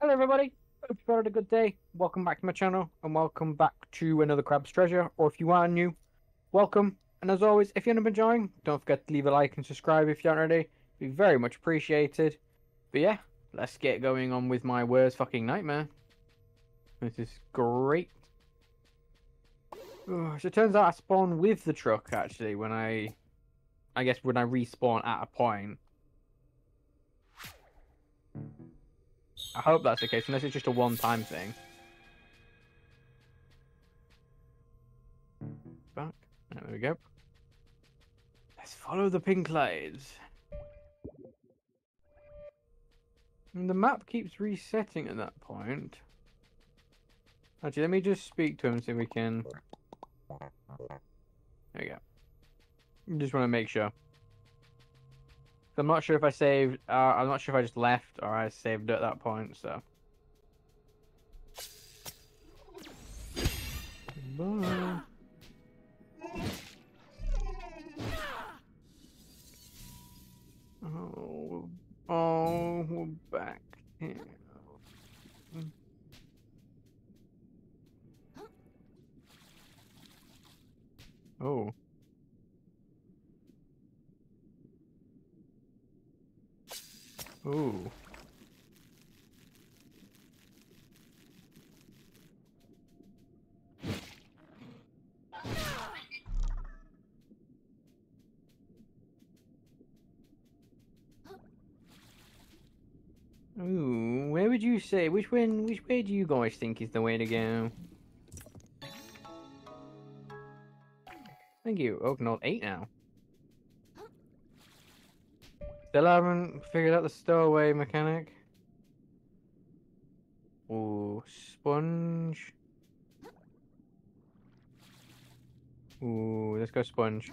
Hello everybody, hope you've had a good day. Welcome back to my channel and welcome back to another Crab's Treasure, or if you are new, welcome. And as always, if you're not enjoying, don't forget to leave a like and subscribe if you aren't already. It'd be very much appreciated. But yeah, let's get going on with my worst fucking nightmare. This is great. So it turns out I spawn with the truck actually when I I guess when I respawn at a point. I hope that's the case, unless it's just a one-time thing. Back. There we go. Let's follow the pink lights. And the map keeps resetting at that point. Actually, let me just speak to him so we can... There we go. Just want to make sure. I'm not sure if I saved. Uh, I'm not sure if I just left or I saved at that point. So. Oh, oh, we're back here. Oh. Ooh. Ooh, where would you say? Which way? Which way do you guys think is the way to go? Thank you. Oh, not eight now. Still haven't figured out the stowaway mechanic. Ooh, sponge. Ooh, let's go sponge.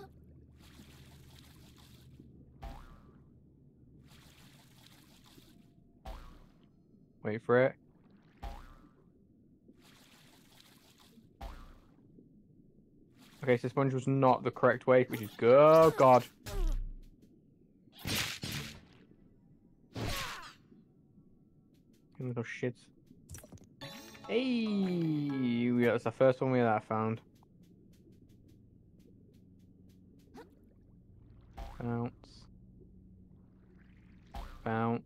Wait for it. Okay, so sponge was not the correct way, which is good. Oh god. Shits. Hey, that's the first one we that I found. Bounce. Bounce.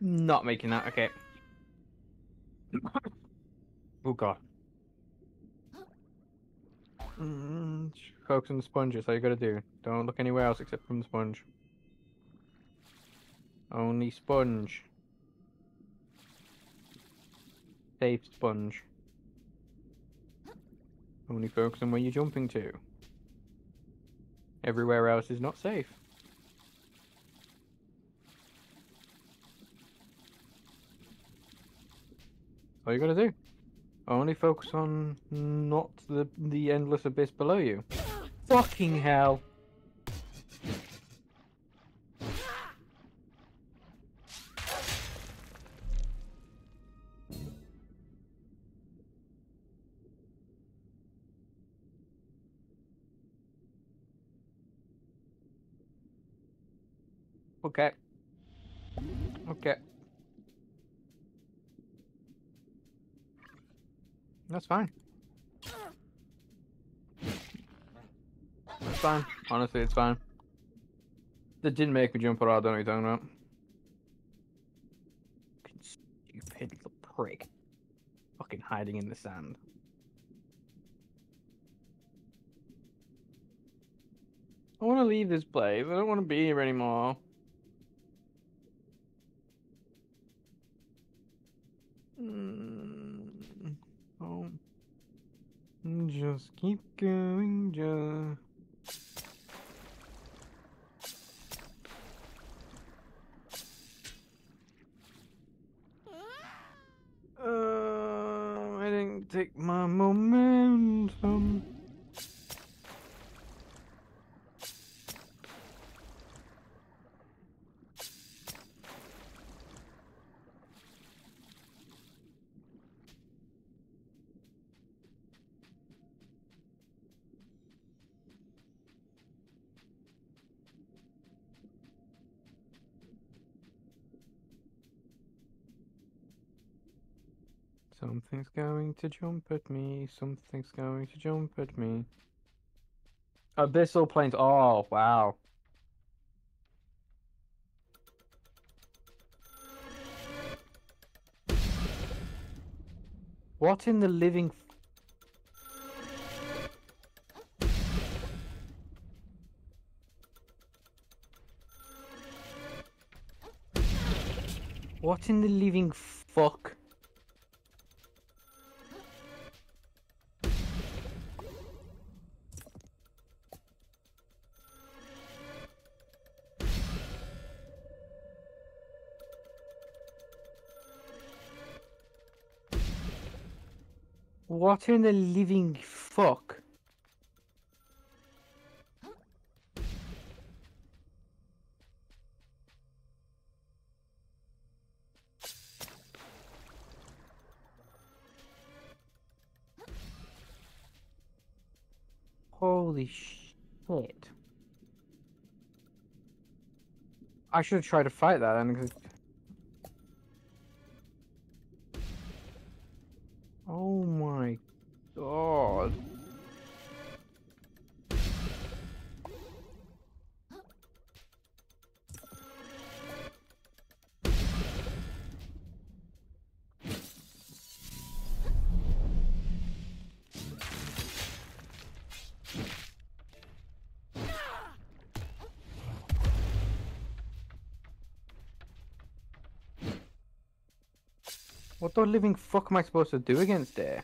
Not making that, okay. oh god. Mm, focus on the sponge, that's all you gotta do. Don't look anywhere else except from the sponge. Only sponge. Safe sponge. Only focus on where you're jumping to. Everywhere else is not safe. All you gotta do. Only focus on not the the endless abyss below you. Fucking hell. Okay. Okay. That's fine. Fine. Honestly, it's fine. That didn't make me jump at all. I don't know what you're talking about. Stupid little prick. Fucking hiding in the sand. I want to leave this place. I don't want to be here anymore. Mm. Oh. Just keep going, just. Uh, I didn't take my momentum. Something's going to jump at me. Something's going to jump at me. Abyssal Plains. Oh, wow. What in the living What in the living fuck? The living fuck? Holy shit. I should have tried to fight that then. 'cause- What the living fuck am I supposed to do against it?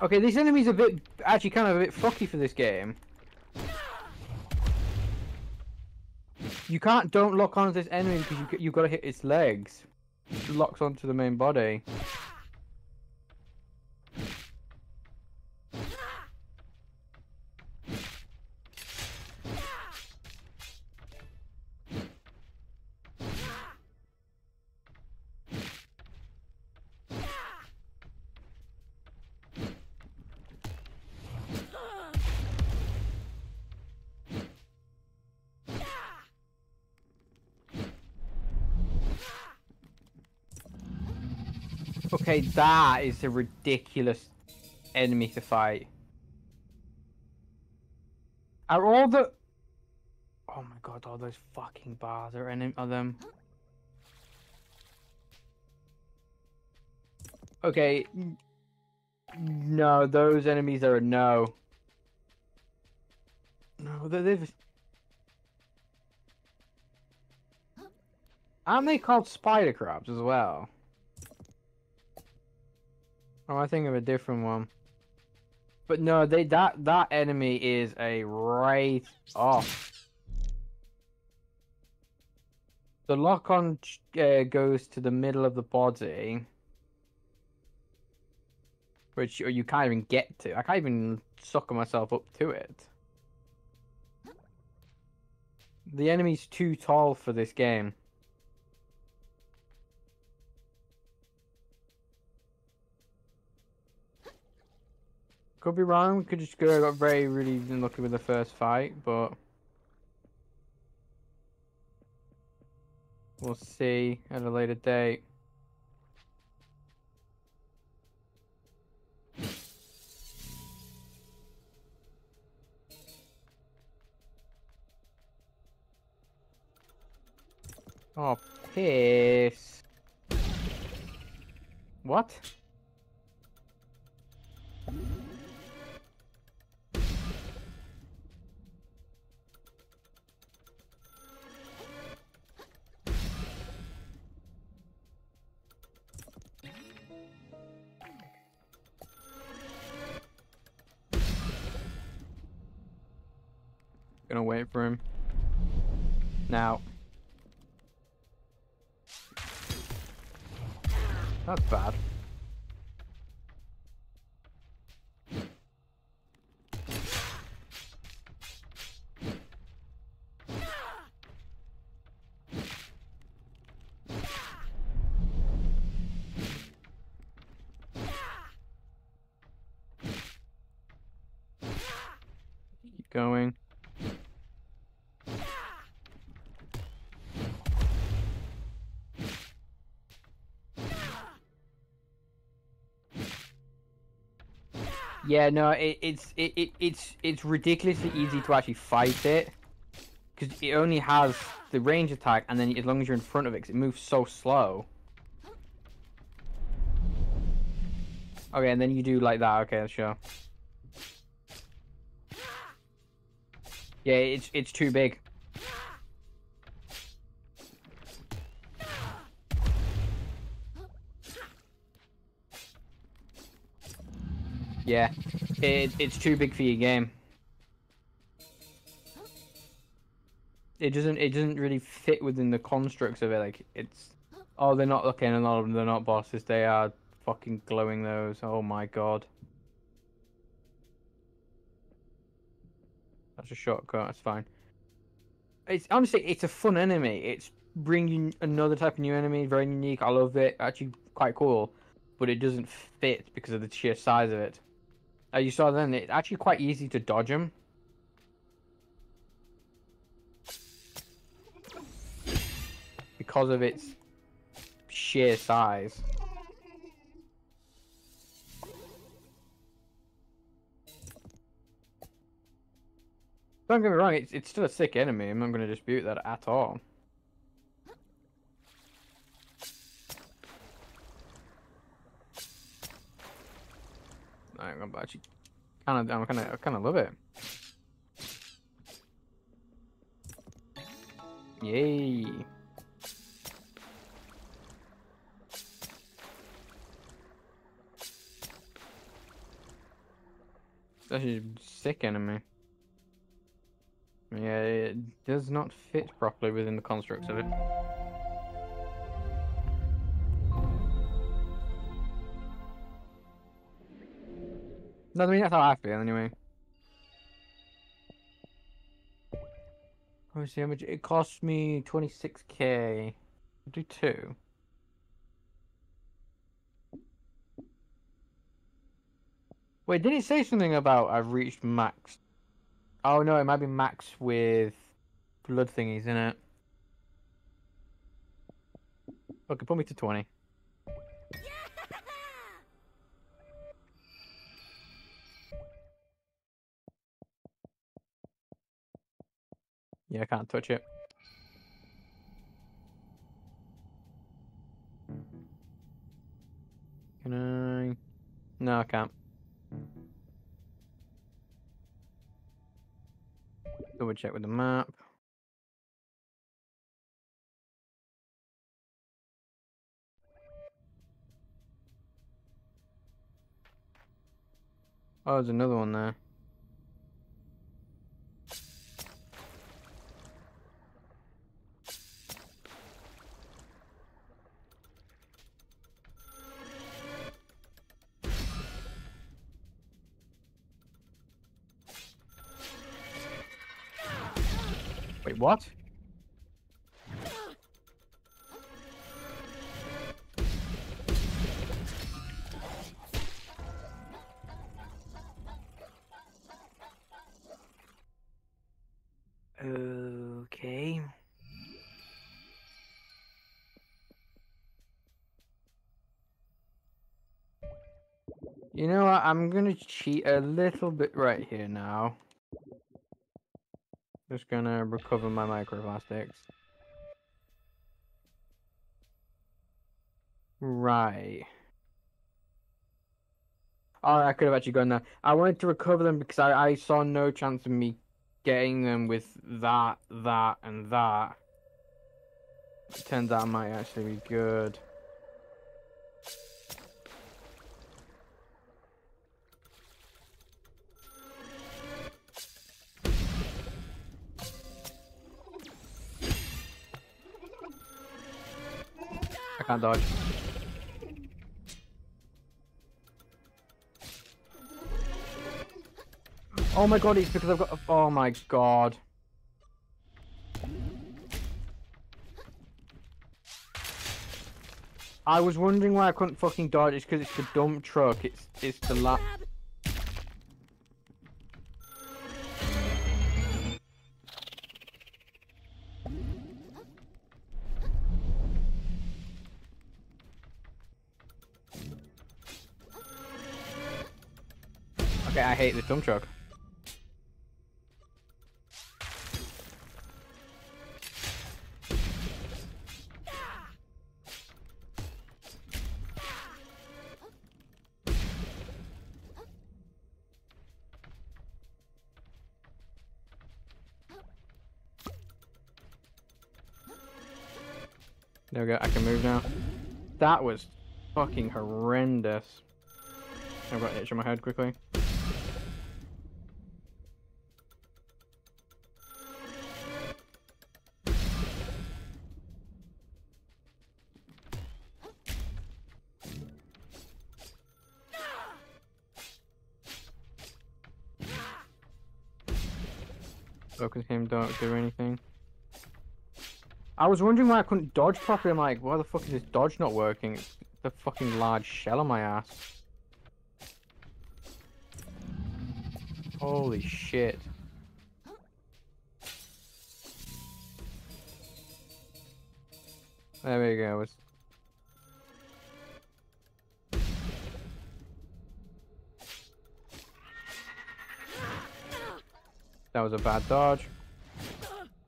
Okay, these enemies are a bit, actually kind of a bit fucky for this game. You can't don't lock onto this enemy because you you've got to hit its legs. It locks onto the main body. Okay, that is a ridiculous enemy to fight. Are all the... Oh my god, all those fucking bars are any of them. Okay. No, those enemies are a no. No, they- they've... Aren't they called spider crabs as well? Oh, I think of a different one. But no, they that that enemy is a right off. The lock on uh, goes to the middle of the body, which you, you can't even get to. I can't even sucker myself up to it. The enemy's too tall for this game. Could be wrong. Could just go got very really unlucky with the first fight, but we'll see at a later date. Oh, piss. What? Gonna wait for him. Now. That's bad. Yeah, no, it, it's it, it it's it's ridiculously easy to actually fight it because it only has the range attack, and then as long as you're in front of it, it moves so slow. Okay, and then you do like that. Okay, sure. Yeah, it's it's too big. Yeah, it, it's too big for your game. It doesn't it doesn't really fit within the constructs of it. Like it's oh they're not looking A lot of them they're not bosses. They are fucking glowing those. Oh my god. That's a shortcut. That's fine. It's honestly it's a fun enemy. It's bringing another type of new enemy, very unique. I love it. Actually, quite cool, but it doesn't fit because of the sheer size of it. As you saw then, it's actually quite easy to dodge them. Because of its sheer size. Don't get me wrong, it's, it's still a sick enemy. I'm not going to dispute that at all. I'm actually kind of, I'm kind of, I kind of love it. Yay! That's sick enemy. Yeah, it does not fit properly within the constructs of it. No, I mean that's how I feel anyway. Let me see how much it cost me 26k. I'll do two. Wait, did it say something about I've reached max? Oh no, it might be max with blood thingies in it. Okay, put me to 20. Yeah, I can't touch it. Can I? No, I can't. Double check with the map. Oh, there's another one there. What? Okay. You know what? I'm gonna cheat a little bit right here now. Just gonna recover my microplastics. Right. Oh, I could have actually gone there. I wanted to recover them because I, I saw no chance of me getting them with that, that, and that. Turns out I might actually be good. I can't dodge. Oh my god, it's because I've got. Oh my god. I was wondering why I couldn't fucking dodge. It's because it's the dump truck. It's it's the la. The dump truck. There we go, I can move now. That was fucking horrendous. I've got an itch on my head quickly. Don't do anything. I was wondering why I couldn't dodge properly. I'm like, why the fuck is this dodge not working? It's the fucking large shell on my ass. Holy shit. There we go. That was a bad dodge.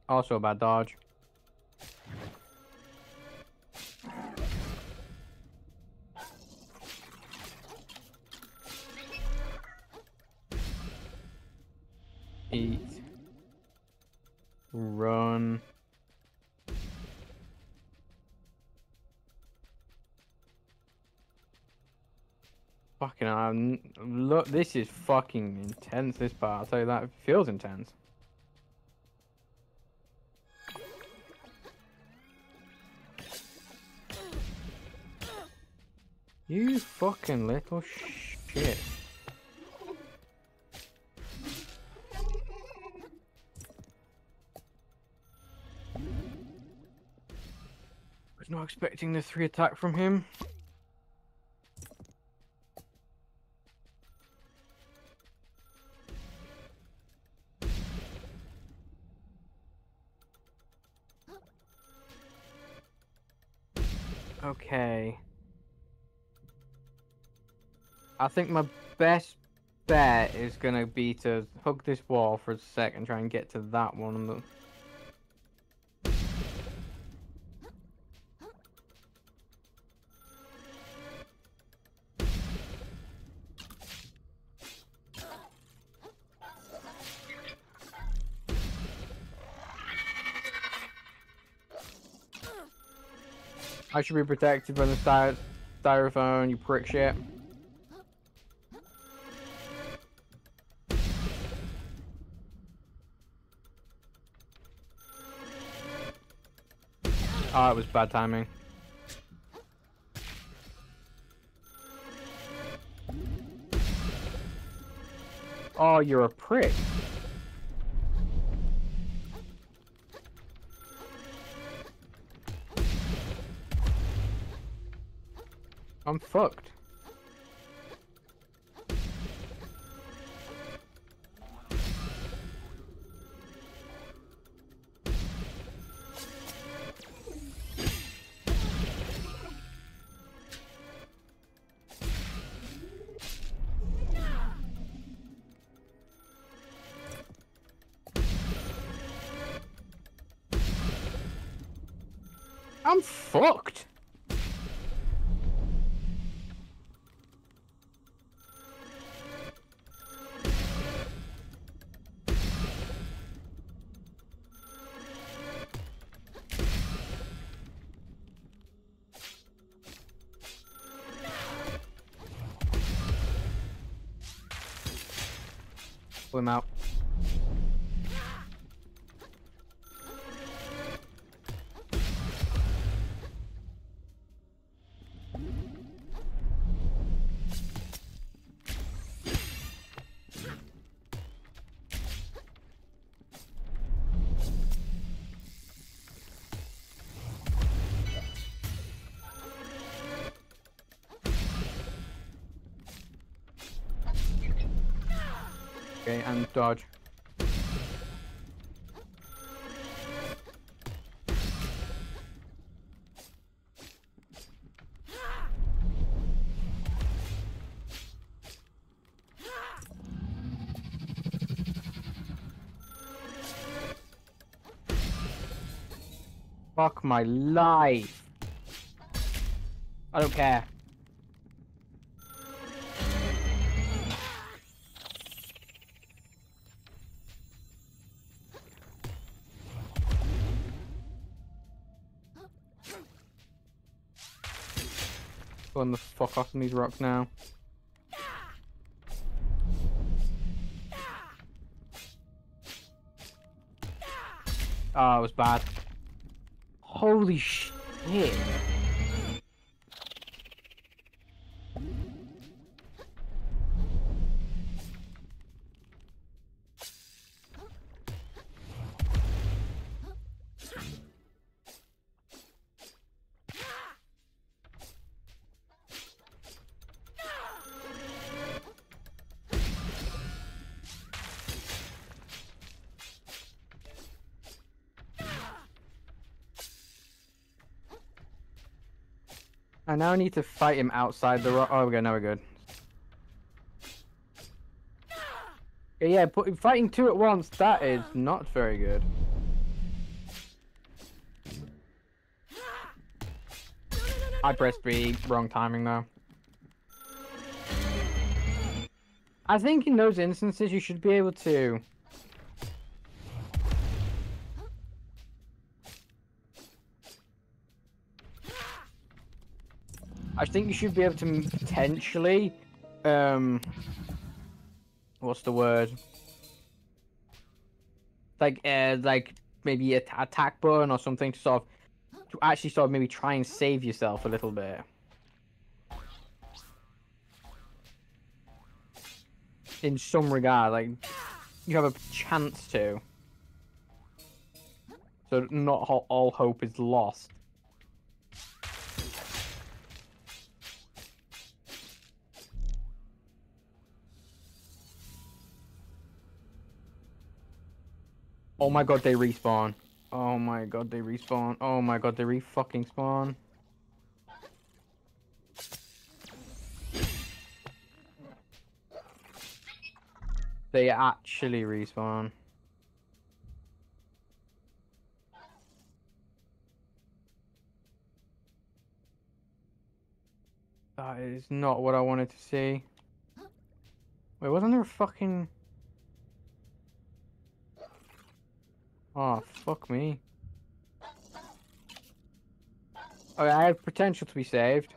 Also a bad dodge. Eat. Run. Fucking hell, look, this is fucking intense, this part, I'll tell you that, it feels intense. You fucking little shit. I was not expecting the three attack from him. Okay. I think my best bet is gonna be to hug this wall for a sec and try and get to that one. I should be protected by the styrofoam, you prick shit. Oh, it was bad timing. Oh, you're a prick. I'm fucked. Okay, and dodge. Fuck my life. I don't care. Going the fuck off from these rocks now. Oh, it was bad. Holy shit. I need to fight him outside the rock. Oh, go. Now we're good. Yeah, yeah, but fighting two at once, that is not very good. I pressed B, wrong timing though. I think in those instances you should be able to I think you should be able to potentially, um, what's the word? Like, uh, like maybe a attack burn or something to sort of, to actually sort of maybe try and save yourself a little bit. In some regard, like, you have a chance to. So not all hope is lost. Oh my god, they respawn. Oh my god, they respawn. Oh my god, they re-fucking spawn. They actually respawn. That is not what I wanted to see. Wait, wasn't there a fucking... Oh, fuck me. Okay, I have potential to be saved.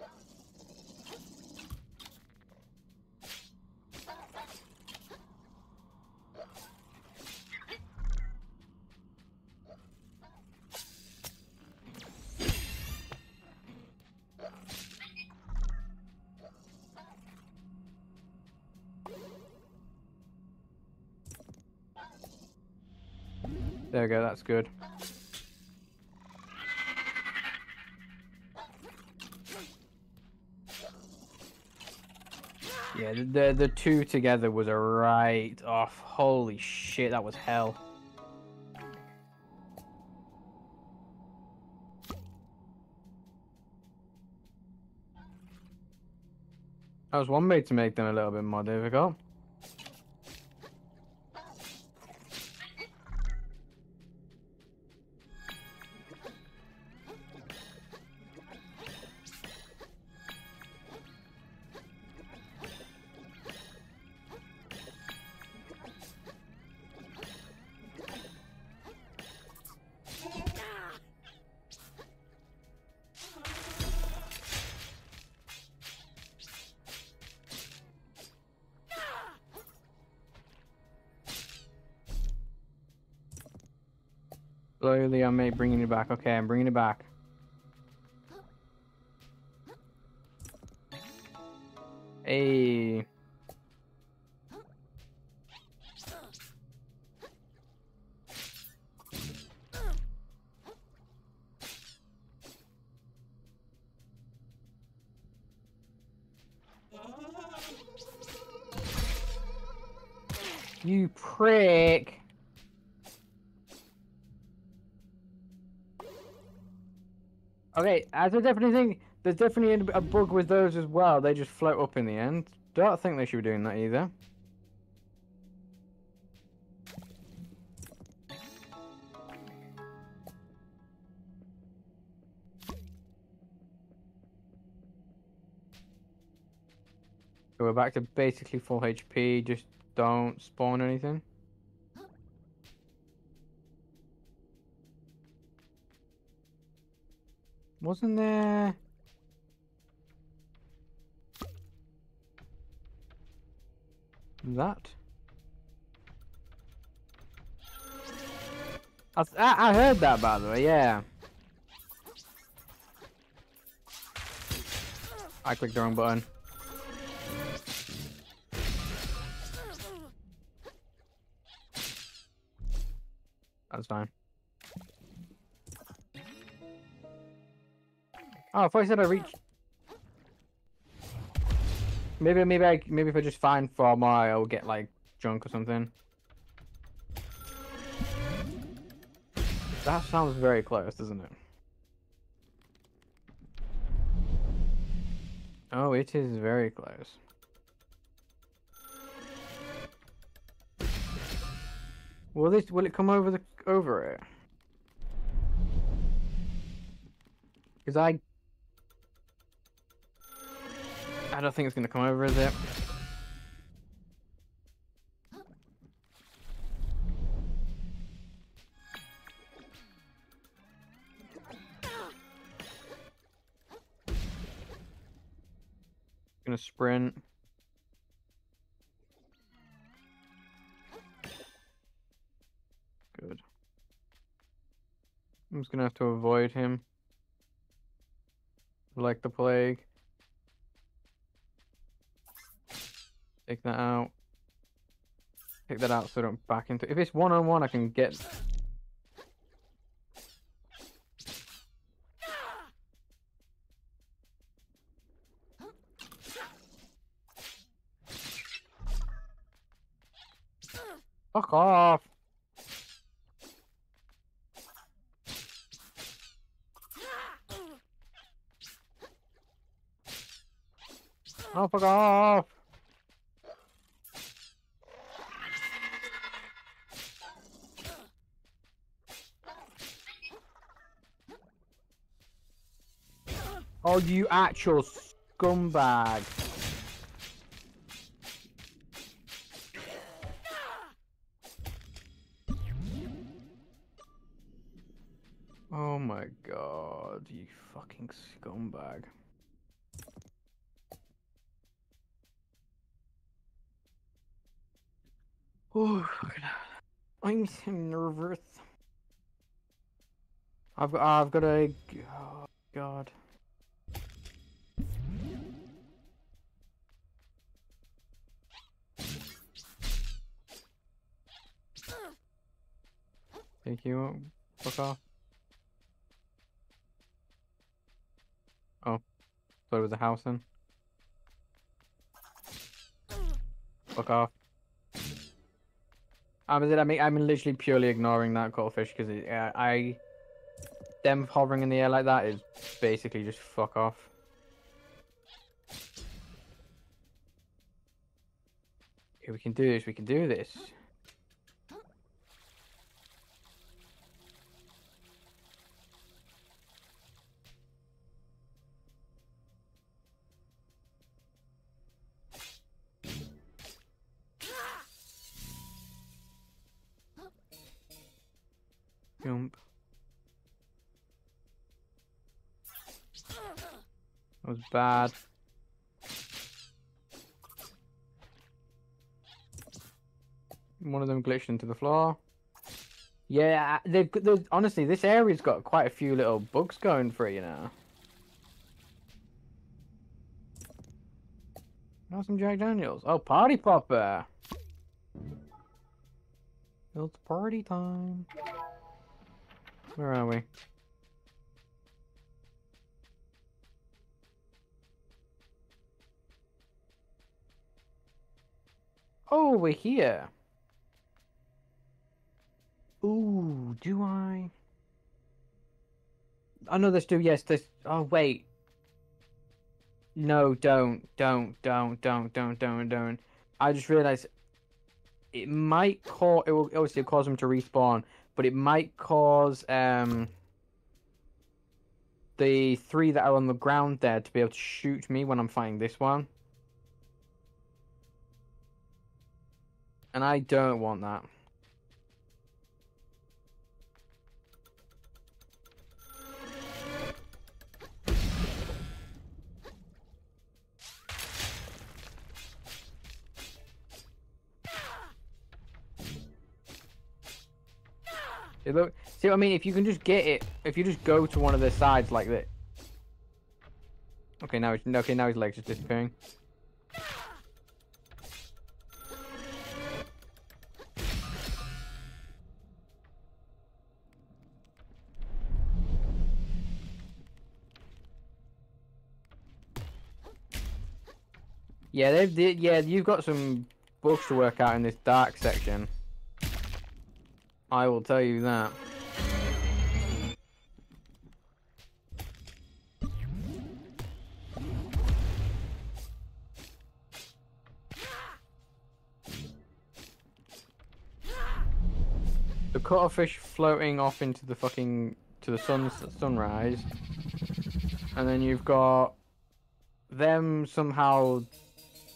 Go, that's good. Yeah, the, the, the two together was a right off. Holy shit, that was hell. That was one way to make them a little bit more difficult. Slowly, I'm bringing it back. Okay, I'm bringing it back. I definitely think there's definitely a bug with those as well. They just float up in the end. Don't think they should be doing that either. So we're back to basically full HP. Just don't spawn anything. Wasn't there... That? I, I heard that, by the way, yeah. I clicked the wrong button. That's fine. Oh, if I said I reached. Maybe, maybe I, maybe if I just find four more, I'll get like junk or something. That sounds very close, doesn't it? Oh, it is very close. Will this will it come over the over it? Because I I don't think it's gonna come over, is it? Gonna sprint. Good. I'm just gonna have to avoid him. Like the plague. Take that out. Take that out so I don't back into If it's one-on-one, -on -one, I can get Fuck off. Oh, fuck off. Oh, you actual scumbag. Oh my god, you fucking scumbag. Oh, I'm so nervous. I've got, I've got a, Fuck off. Um, I mean, I'm literally purely ignoring that goldfish because uh, I, them hovering in the air like that is basically just fuck off. Okay, we can do this. We can do this. Bad. One of them glitched into the floor. Yeah, they've, they've, honestly, this area's got quite a few little bugs going for it, you know. Now some Jack Daniels. Oh, party popper! It's party time. Where are we? Oh, we're here. Ooh, do I? I know there's two. Yes, there's. Oh wait. No, don't, don't, don't, don't, don't, don't, don't. I just realized it might cause. It will obviously cause them to respawn, but it might cause um, the three that are on the ground there to be able to shoot me when I'm fighting this one. And I don't want that. It look, see what I mean? If you can just get it, if you just go to one of the sides like that. Okay, now he's okay. Now his legs are disappearing. Yeah, they've they, yeah, you've got some bugs to work out in this dark section. I will tell you that. The cuttlefish floating off into the fucking to the sun sunrise, and then you've got them somehow.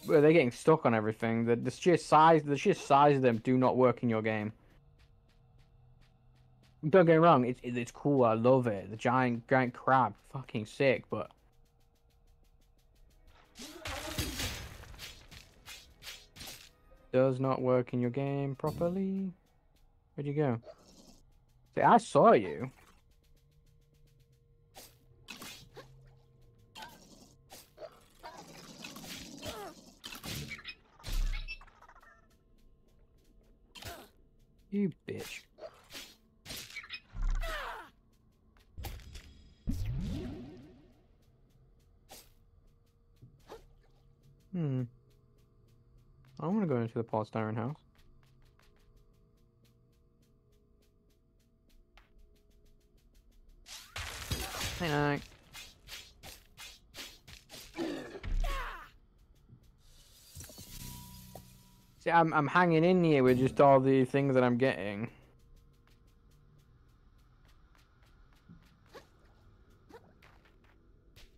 They're getting stuck on everything. The, the sheer size, the sheer size of them do not work in your game. Don't get me wrong, it's it's cool. I love it. The giant giant crab, fucking sick. But does not work in your game properly. Where'd you go? See, I saw you. You bitch. Hmm. I want to go into the polystyrene house. Hey, night. See, I'm I'm hanging in here with just all the things that I'm getting.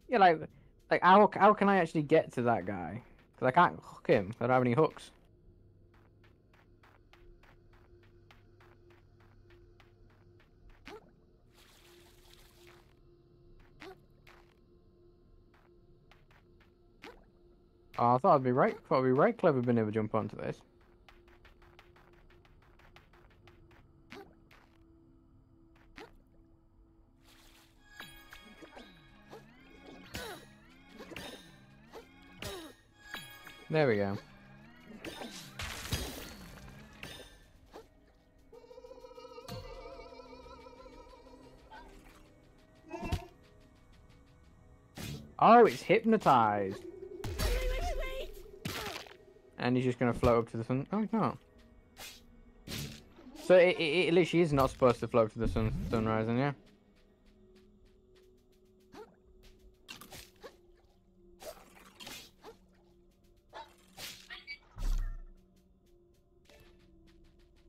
Yeah, like, like how how can I actually get to that guy? Because I can't hook him. I don't have any hooks. Oh, I thought I'd be right. Thought I'd be right clever being able to jump onto this. There we go. Oh, it's hypnotized. And he's just going to float up to the sun. Oh, he's not. So it, it, it literally is not supposed to float to the sun sunrise, yeah?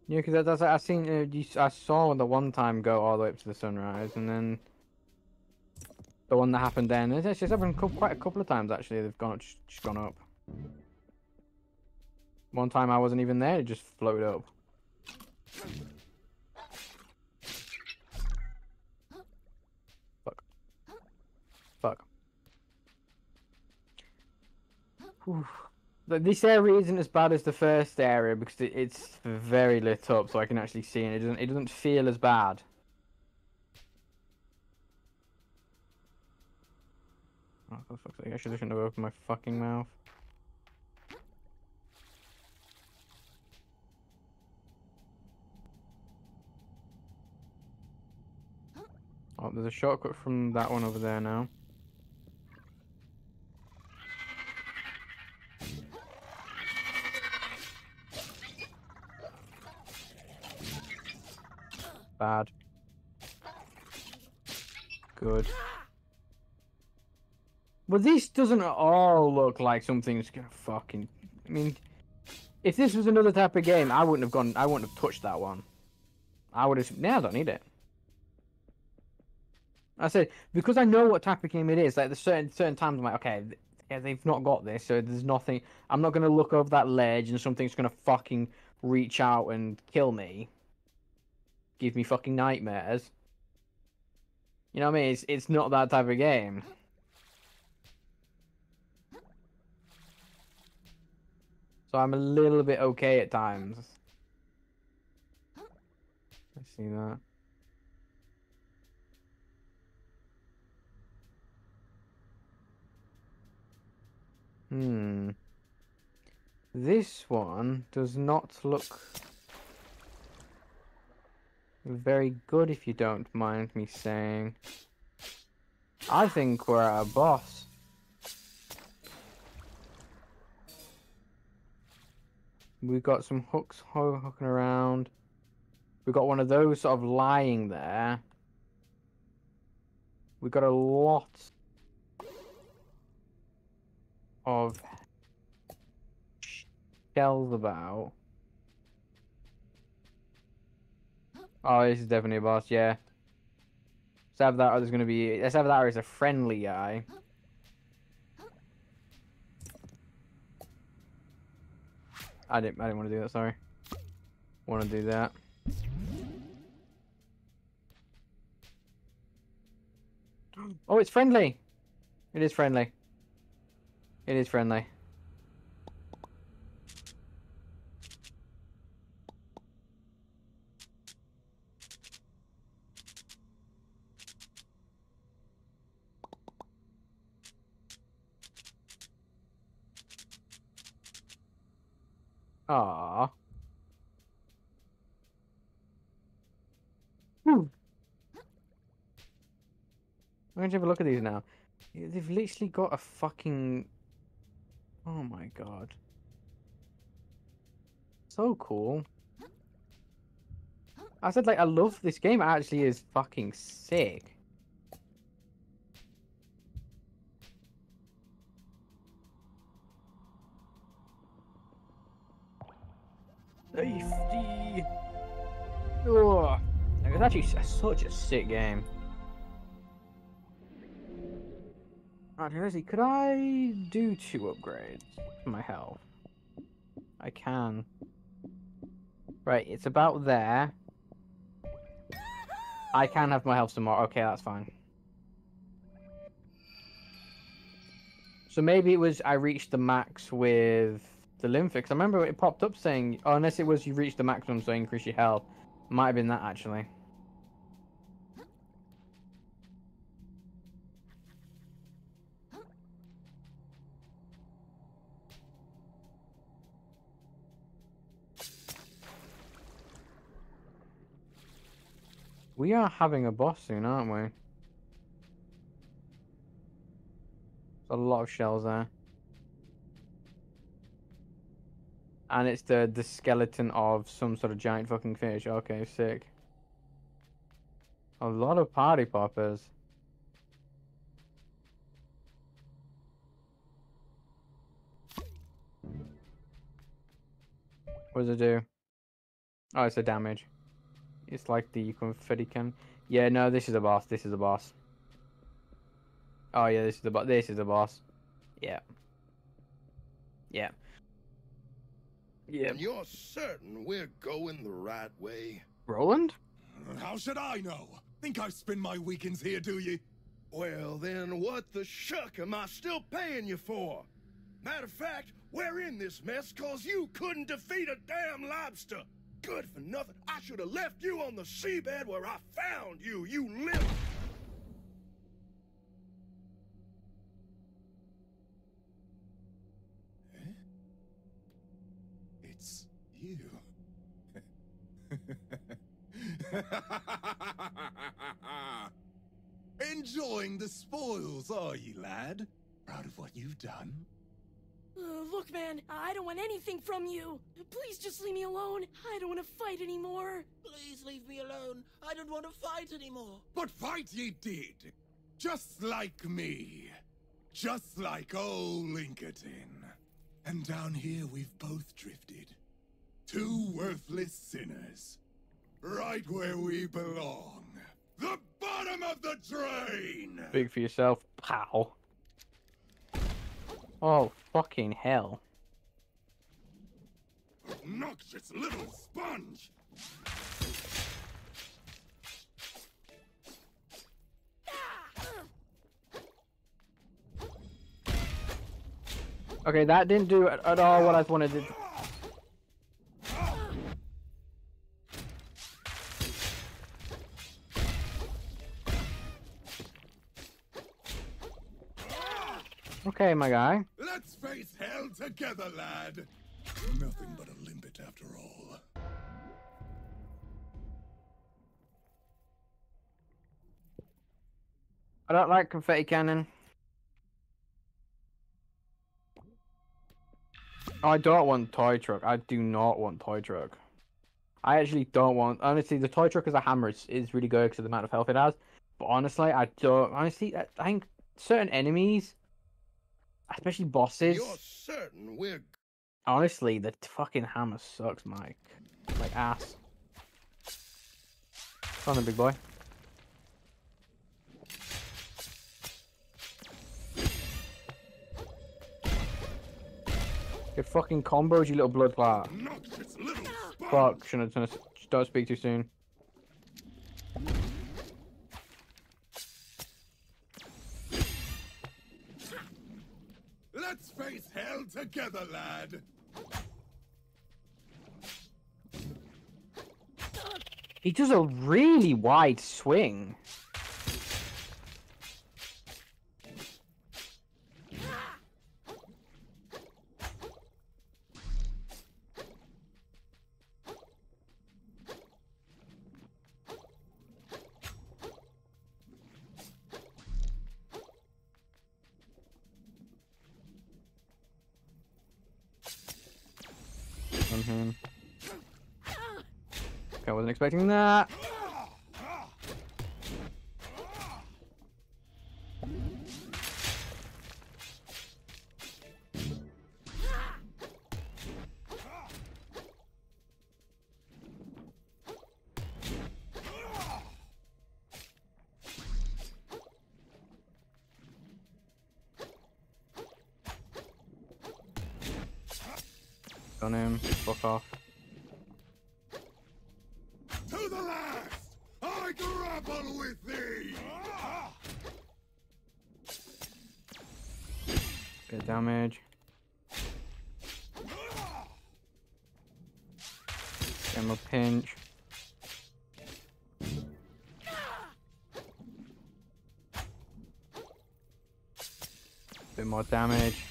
Yeah, because that's I seen uh, you, I saw the one time go all the way up to the sunrise, and then the one that happened then. It's just happened quite a couple of times actually. They've gone just, just gone up. One time I wasn't even there; it just floated up. Fuck. Fuck. Whew. This area isn't as bad as the first area because it's very lit up, so I can actually see and It doesn't. It doesn't feel as bad. Oh, for fuck's sake! I shouldn't have opened my fucking mouth. Oh, there's a shortcut from that one over there now. Bad. Good. But this doesn't at all look like something's gonna fucking... I mean, if this was another type of game, I wouldn't have gone... I wouldn't have touched that one. I would have... Now I don't need it. I said, because I know what type of game it is, like, there's certain, certain times I'm like, okay, yeah, they've not got this, so there's nothing. I'm not gonna look over that ledge and something's gonna fucking reach out and kill me. Give me fucking nightmares. You know what I mean? It's it's not that type of game. So I'm a little bit okay at times. I see that. Hmm. This one does not look very good if you don't mind me saying. I think we're at a boss. We've got some hooks ho hooking around. We've got one of those sort of lying there. We've got a lot of shells about. Oh, this is definitely a boss, yeah. Let's have that, or there's gonna be, let's have that as a friendly guy. I didn't, I didn't want to do that, sorry. Want to do that. Oh, it's friendly! It is friendly. It is friendly. Ah. Hmm. I'm going to have a look at these now. They've literally got a fucking Oh my god. So cool. I said like I love this game it actually is fucking sick. Safety. Oh, it's actually such a sick game. Let's. Could I do two upgrades my health? I can. Right, it's about there. I can have my health some more. Okay, that's fine. So maybe it was I reached the max with the Lymphic. I remember it popped up saying, oh, unless it was you reached the maximum, so increase your health. Might have been that actually. We are having a boss soon, aren't we? a lot of shells there. And it's the, the skeleton of some sort of giant fucking fish. Okay, sick. A lot of party poppers. What does it do? Oh, it's a damage. It's like the confetti can. Yeah, no, this is a boss. This is a boss. Oh yeah, this is the boss. This is the boss. Yeah. Yeah. Yeah. And you're certain we're going the right way? Roland? How should I know? Think I spend my weekends here, do you? Well, then what the shuck am I still paying you for? Matter of fact, we're in this mess cause you couldn't defeat a damn lobster good for nothing. I should have left you on the seabed where I found you. You live. Eh? It's you. Enjoying the spoils, are you, lad? Proud of what you've done? Uh, look, man, I don't want anything from you. Please just leave me alone. I don't want to fight anymore. Please leave me alone. I don't want to fight anymore. But fight ye did. Just like me. Just like old Linkerton. And down here we've both drifted. Two worthless sinners. Right where we belong. The bottom of the drain! Big for yourself. Pow. Oh, fucking hell. Obnoxious little sponge! Okay, that didn't do at, at all what I wanted to do. Okay, my guy. Let's face hell together, lad! Nothing but a limpet after all. I don't like confetti cannon. I don't want toy truck. I do not want toy truck. I actually don't want. Honestly, the toy truck as a hammer is, is really good because of the amount of health it has. But honestly, I don't. Honestly, I, I think certain enemies, especially bosses. You're certain we're Honestly, the fucking hammer sucks, Mike. Like ass. Come on, then, big boy. Your fucking combos, you little blood clot. Fuck, shouldn't have don't speak too soon. Together, lad! He does a really wide swing. Expecting that. Bit damage.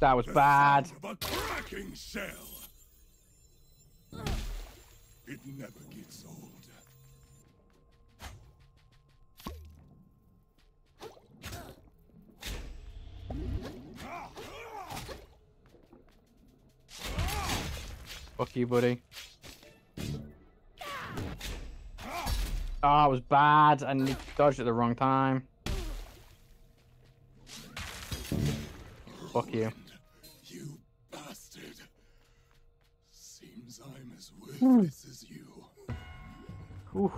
That was bad. A cracking shell! It never gets old. Fuck you, buddy. Oh, it was bad. I dodged at the wrong time. Fuck you. You bastard! Seems I'm as worthless as you. Ooh.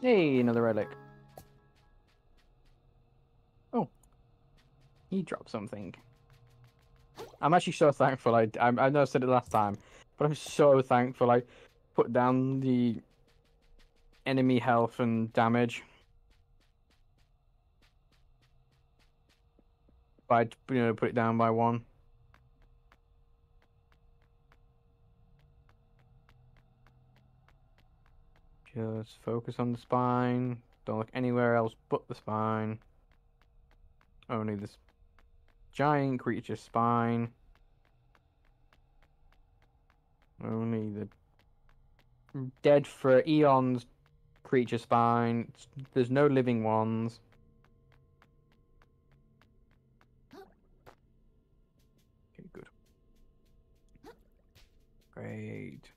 Hey, another relic. Oh. He dropped something. I'm actually so thankful. I, I, I know I said it last time, but I'm so thankful I put down the enemy health and damage. By, you know, put it down by one. Just focus on the spine. Don't look anywhere else but the spine. Only this giant creature's spine. Only the dead for eons creature spine. There's no living ones. Okay, good. Great.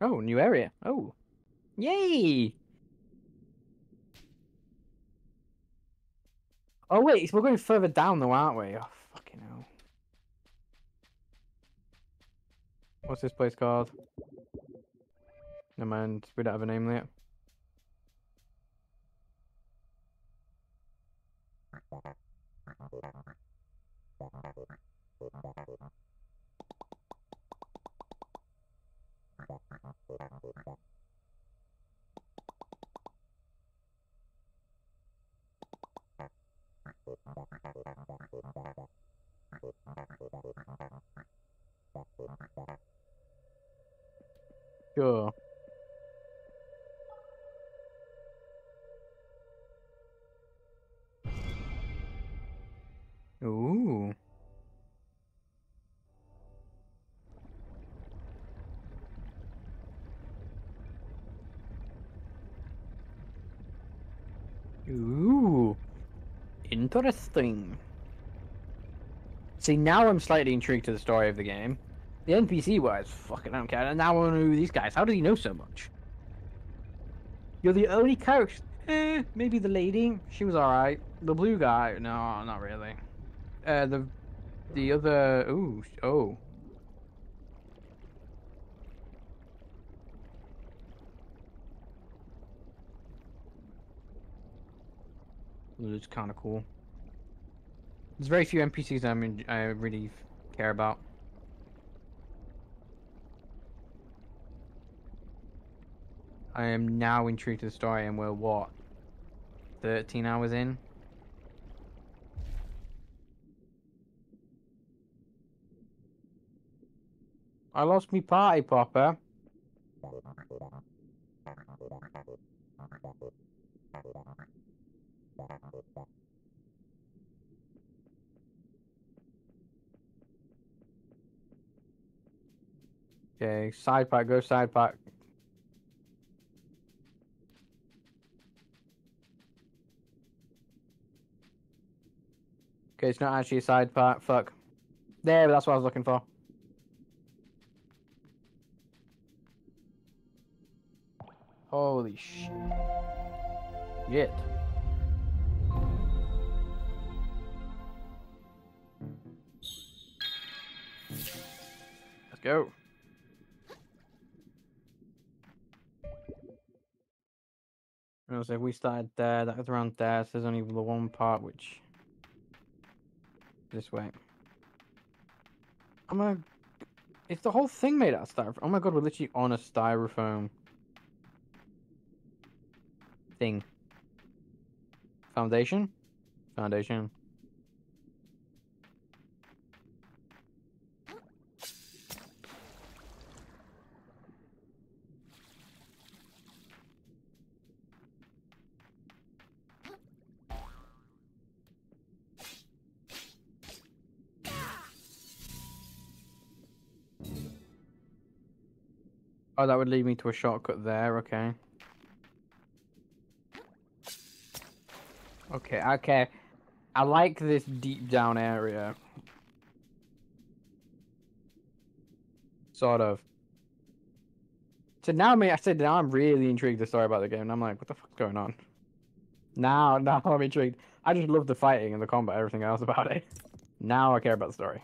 Oh, new area. Oh. Yay! Oh wait, we're going further down though, aren't we? Oh fucking hell. What's this place called? Never mind, we don't have a name yet. Sure. Ooh. Ooh. Interesting. See, now I'm slightly intrigued to the story of the game. The NPC wise, fucking I don't care. And now I know these guys. How does he know so much? You're the only character. Eh, maybe the lady. She was alright. The blue guy. No, not really. Uh, the the other. Ooh, oh. It's kind of cool. There's very few NPCs I'm in, I really care about. I am now intrigued to the story, and we're what? 13 hours in? I lost me party popper. Okay, side pack, go side pack. Okay, it's not actually a side part. Fuck. There, that's what I was looking for. Holy sh. Shit. Let's go. So if we started there, that was around there, so there's only the one part which this way. I'm gonna. It's the whole thing made out of styrofoam. Oh my god, we're literally on a styrofoam thing. Foundation? Foundation. Oh, that would lead me to a shortcut there, okay. Okay, okay. I like this deep down area. Sort of. So now, me, I said now I'm really intrigued the story about the game. And I'm like, what the fuck's going on? Now, now I'm intrigued. I just love the fighting and the combat, everything else about it. Now I care about the story.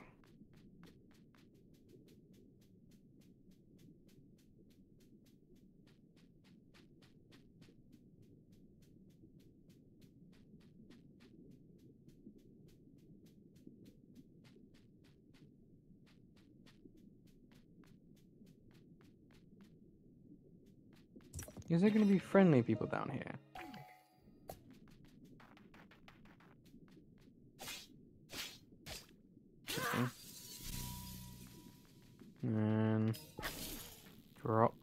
Is there going to be friendly people down here? And drop.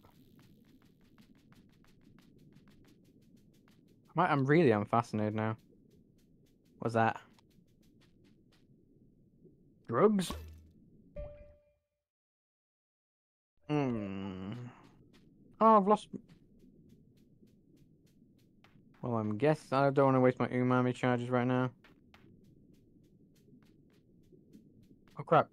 I'm really I'm fascinated now. What's that? Drugs? Hmm. Oh, I've lost well, I'm guessing I don't want to waste my umami charges right now. Oh crap.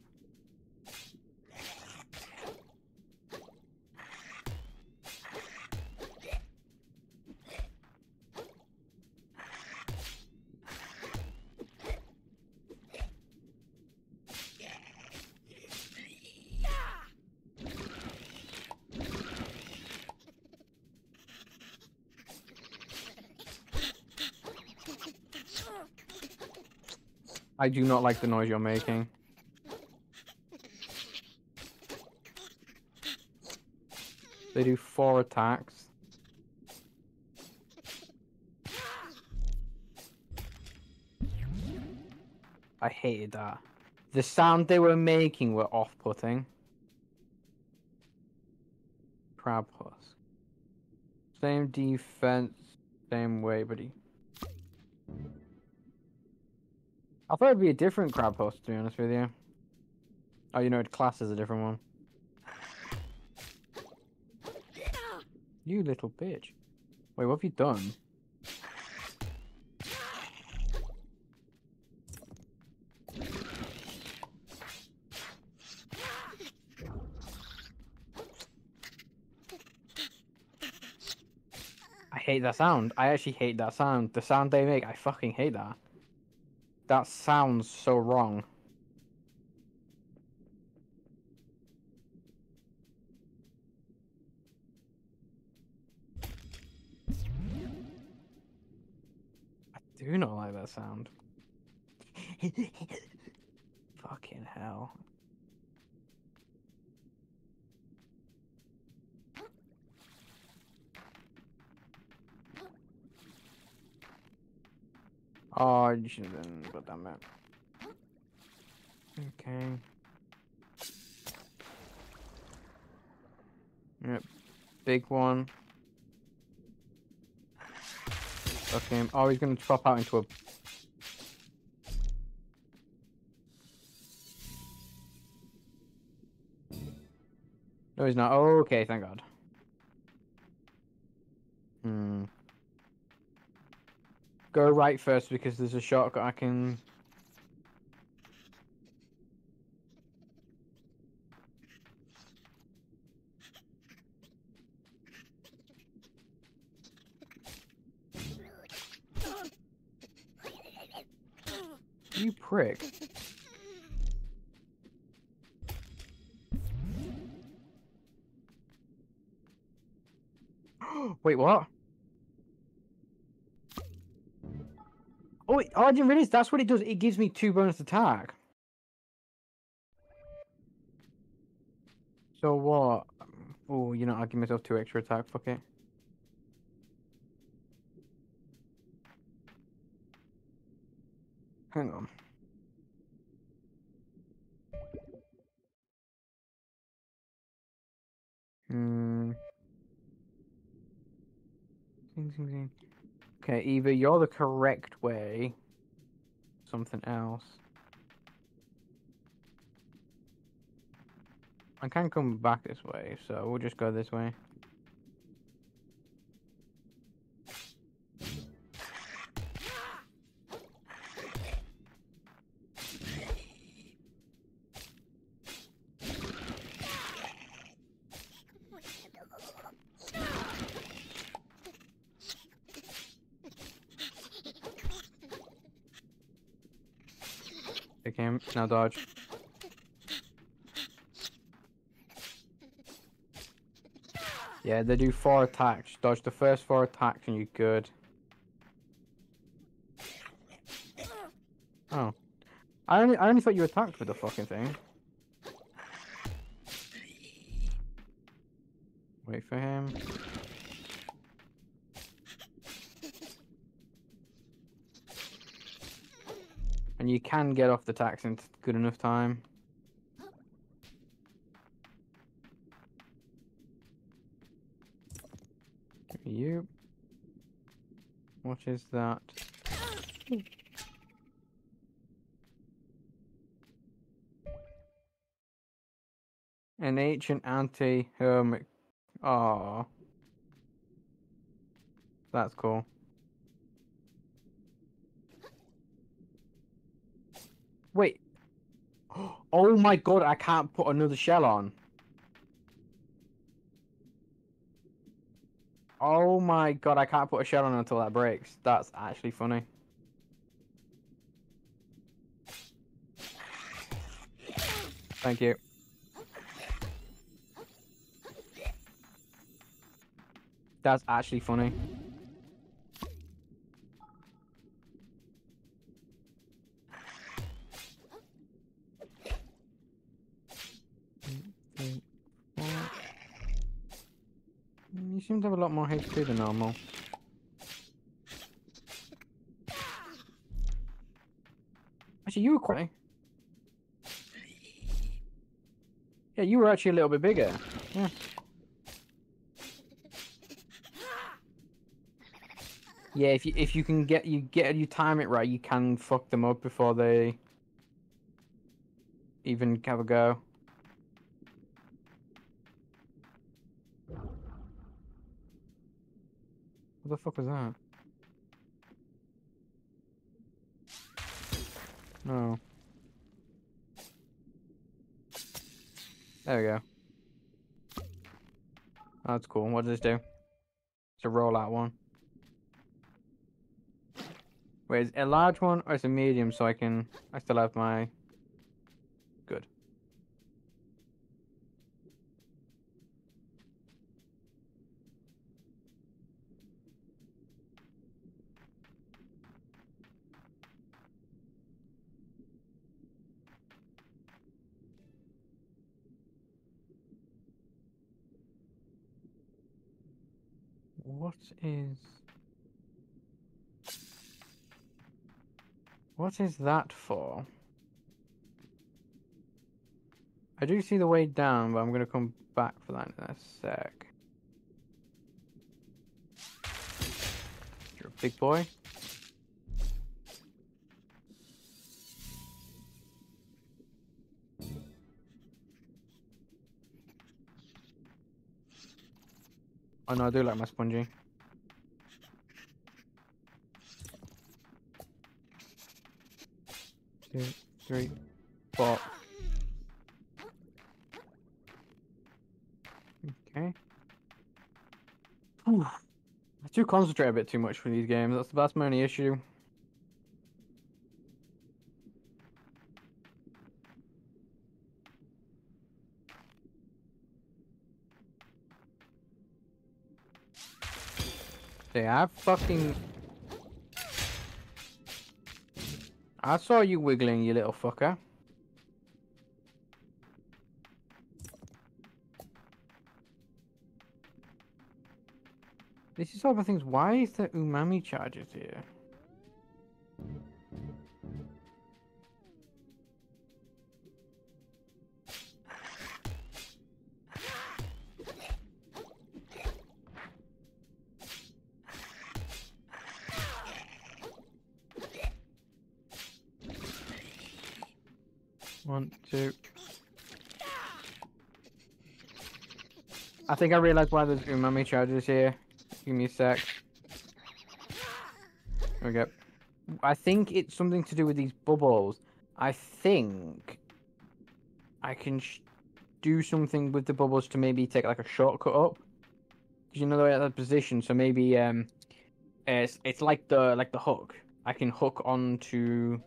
I do not like the noise you're making. They do four attacks. I hated that. The sound they were making were off-putting. Crab husk. Same defense, same way, he. I thought it'd be a different crab husk, to be honest with you. Oh, you know, it class is a different one. You little bitch. Wait, what have you done? I hate that sound. I actually hate that sound. The sound they make, I fucking hate that. That sounds so wrong. I do not like that sound. Fucking hell. Oh, you should have put that map. Okay. Yep. Big one. Okay. Oh, he's gonna drop out into a. No, he's not. Oh, okay, thank God. Hmm. Go right first because there's a shortcut I can. You prick. Wait, what? Oh, wait, oh, I didn't realize that's what it does. It gives me two bonus attack. So what? Oh, you know, I'll give myself two extra attack. Fuck it. Hang on. Hmm. Zing, zing, zing. Okay, either you're the correct way, something else. I can't come back this way, so we'll just go this way. Take him. Now dodge. Yeah, they do four attacks. Dodge the first four attacks and you're good. Oh. I only I only thought you attacked with the fucking thing. Wait for him. And you can get off the tax in good enough time. You. What is that? An ancient anti-hermit. Oh, that's cool. Wait. Oh my god, I can't put another shell on. Oh my god, I can't put a shell on until that breaks. That's actually funny. Thank you. That's actually funny. to have a lot more HP than normal. Actually, you were quite. Yeah, you were actually a little bit bigger. Yeah. Yeah, if you if you can get you get you time it right, you can fuck them up before they even have a go. What the fuck was that? No. There we go. That's cool. What does this do? It's a rollout one. Wait, is it a large one or is it medium so I can... I still have my... Good. What is... What is that for? I do see the way down, but I'm gonna come back for that in a sec. You're a big boy. Oh no, I do like my spongy. Two, three, four. Okay. Whew. I do concentrate a bit too much for these games. That's that's my only issue. See, I fucking. I saw you wiggling, you little fucker. This is all the things. Why is the umami charges here? Think I realized why there's umami charges here. Give me a sec. There we go. I think it's something to do with these bubbles. I think I can do something with the bubbles to maybe take like a shortcut up. Cause you know the way that position, so maybe um, it's it's like the like the hook. I can hook onto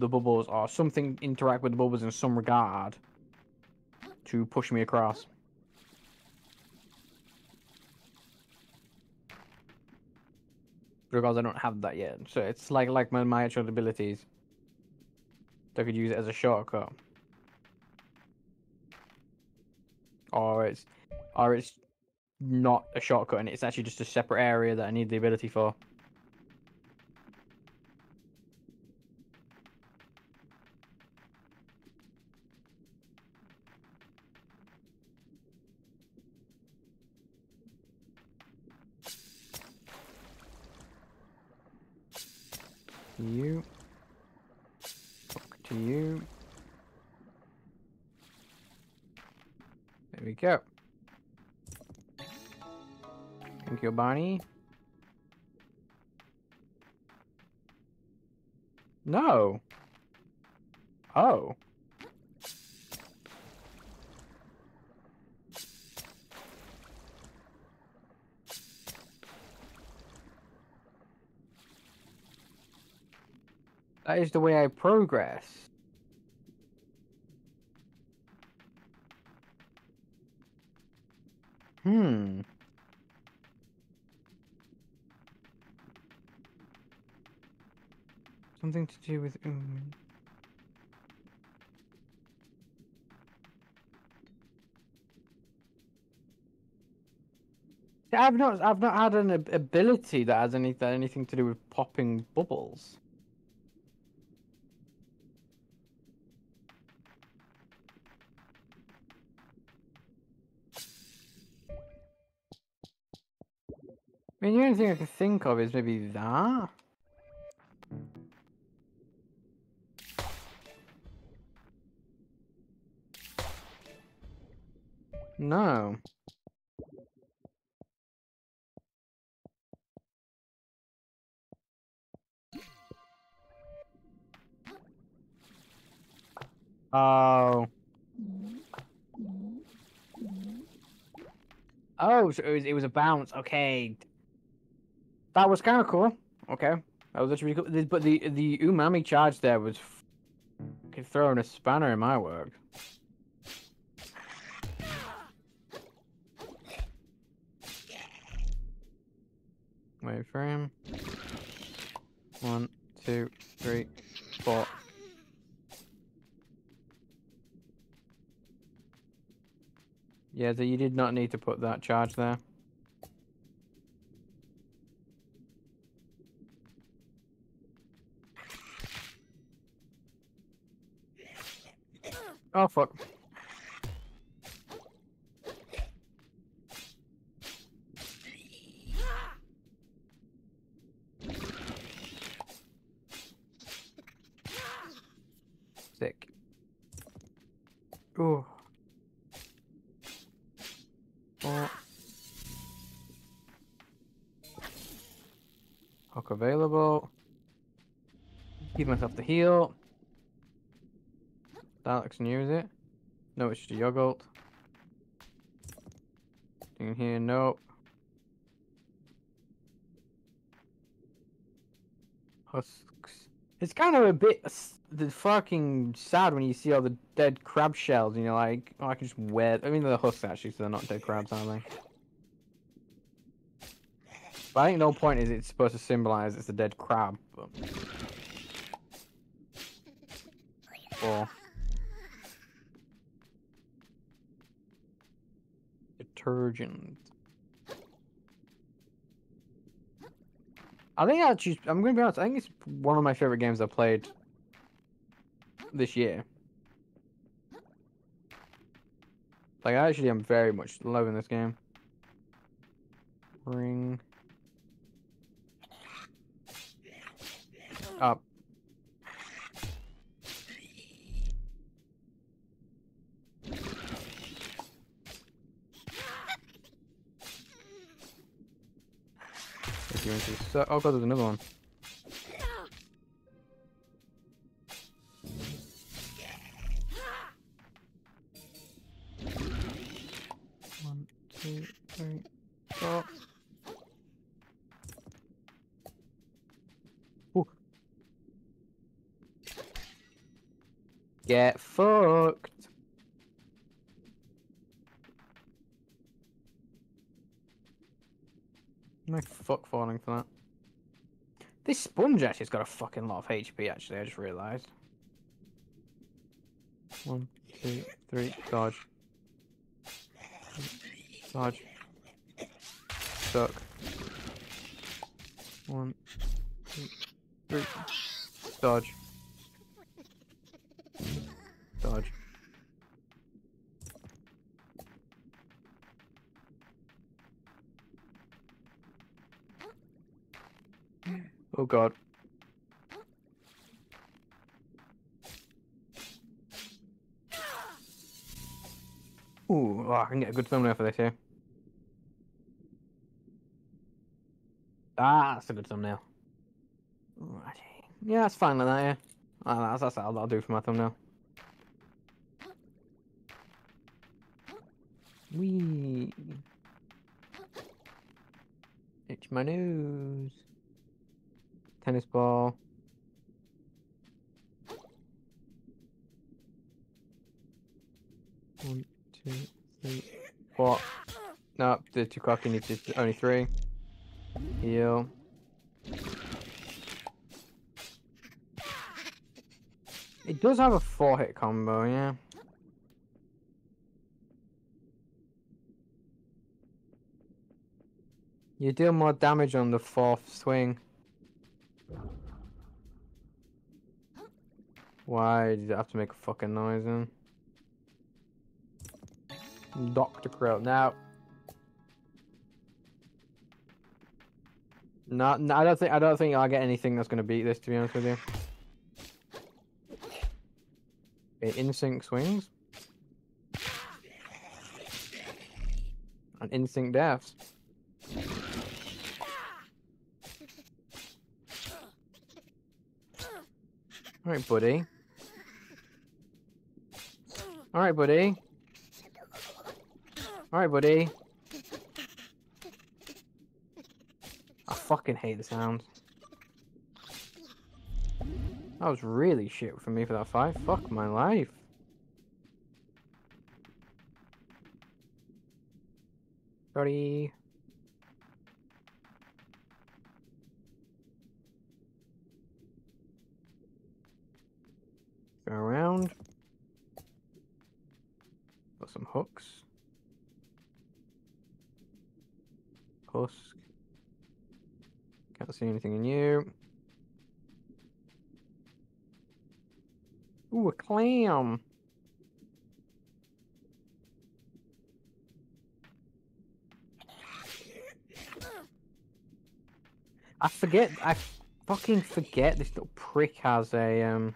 the bubbles or something interact with the bubbles in some regard to push me across. Because I don't have that yet, so it's like like my, my actual abilities. I could use it as a shortcut, or it's or it's not a shortcut and it's actually just a separate area that I need the ability for. To you. Fuck to you. There we go. Thank you, Bonnie. No. Oh. That is the way I progress. Hmm. Something to do with. I've not I've not had an ability that has anything anything to do with popping bubbles. I mean, the only thing I can think of is maybe that. No. Oh. Oh, so it was, it was a bounce. Okay. That was kind of cool. Okay. That was actually really cool. But the the umami charge there was f- throwing a spanner in my work. Wait for him. One, two, three, four. Yeah, so you did not need to put that charge there. Oh fuck. Sick. Ooh. Oh. Available. Give myself the heal. That looks new, is it? No, it's just a yogurt. In here, nope. Husks. It's kind of a bit the fucking sad when you see all the dead crab shells and you're like, oh, I can just wear. I mean, they're husks actually, so they're not dead crabs, are they? But I think no point is it's supposed to symbolize it's a dead crab. But... Or detergent. I think actually, I'm going to be honest. I think it's one of my favorite games I've played this year. Like, I actually am very much loving this game. Ring. Up. Su- oh god, there's another. One, sponge actually's got a fucking lot of HP actually, I just realised. One, two, three, dodge. Dodge. Duck. One, two, three. Dodge. Dodge. Oh god. Ooh, oh, I can get a good thumbnail for this here. Ah, that's a good thumbnail. Yeah, that's fine like that, yeah. Ah, that's, that's what I'll do for my thumbnail. Wee. Itch my nose. Tennis ball. One, two, four. No, the two cocky needs just only three. Heal. It does have a four hit combo, yeah. You deal more damage on the fourth swing. Why did you have to make a fucking noise then? Dr. Crow. Now. No, no, I don't think I don't think I'll get anything that's gonna beat this to be honest with you. Okay, instinct swings. And instinct deaths. Alright, buddy. Alright, buddy. Alright, buddy. I fucking hate the sound. That was really shit for me for that fight. Fuck my life. Sorry. Go around. Got some hooks. Husk. Can't see anything in you. Ooh, a clam. I forget. I fucking forget this little prick has a um.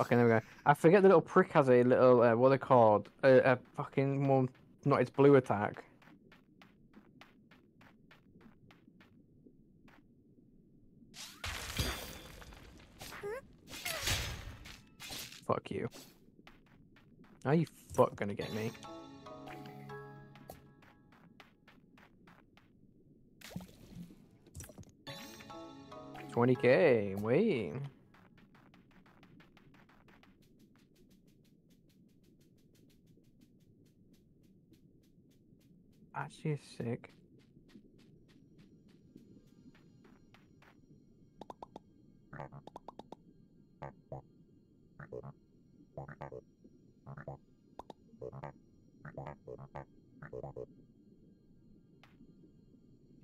Okay, there we go. I forget the little prick has a little uh, what they called? A, fucking more not its blue attack. Fuck you. Are you fuck gonna get me? Twenty K, wait. Actually, is sick.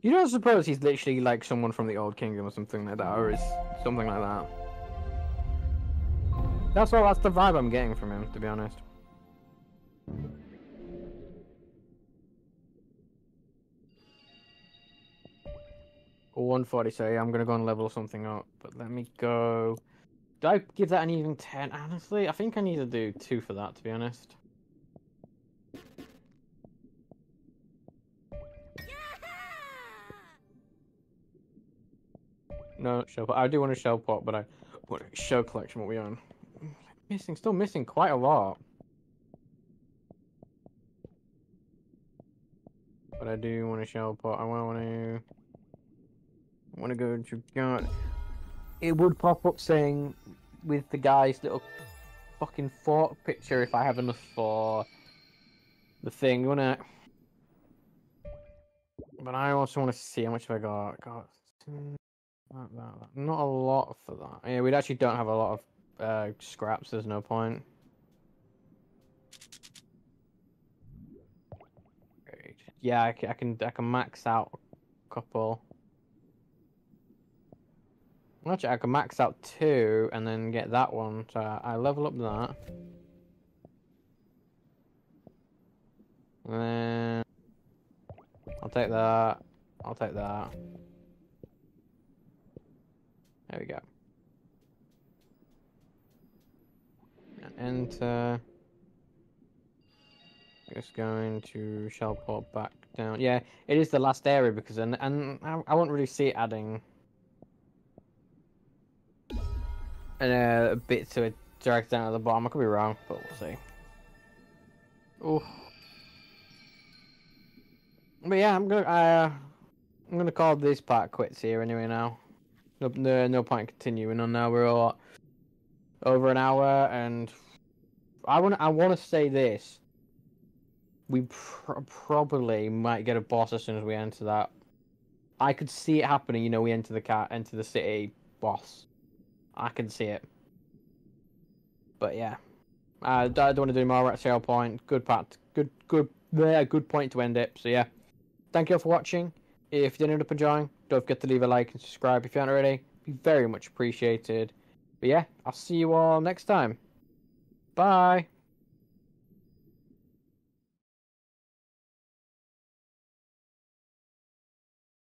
You don't suppose he's literally like someone from the old kingdom or something like that, or is something like that? That's all. That's the vibe I'm getting from him, to be honest. One forty. So yeah, I'm gonna go and level something up. But let me go. Do I give that an even ten? Honestly, I think I need to do two for that. To be honest. No show pot. I do want a shell pot, but I want a show collection. What we own? Missing, still missing quite a lot. But I do want a shell pot. I want to. I want to go to God. It would pop up saying with the guy's little fucking fork picture if I have enough for the thing. You wanna? But I also want to see how much have I got. Got that, that, that. not a lot for that. Yeah, we actually don't have a lot of uh, scraps. There's no point. Yeah, I can I can max out a couple. Actually, I can max out two and then get that one. So I level up that. And then I'll take that. I'll take that. There we go. And enter. Just going to shell port back down. Yeah, it is the last area because and and I, I won't really see it adding and uh, a bit to it direct down at the bottom. I could be wrong, but we'll see. Oh. But yeah, I'm gonna uh, I'm gonna call this part quits here anyway now. No, no, no point continuing on now. We're all over an hour, and I want I want to say this. We pr- probably might get a boss as soon as we enter that. I could see it happening. You know, we enter the cat, enter the city boss. I can see it. But yeah, I don't want to do more at sale point. Good part. Good, good, yeah, good point to end it. So yeah, thank you all for watching. If you did end up enjoying, don't forget to leave a like and subscribe if you haven't already. Be very much appreciated. But yeah, I'll see you all next time. Bye.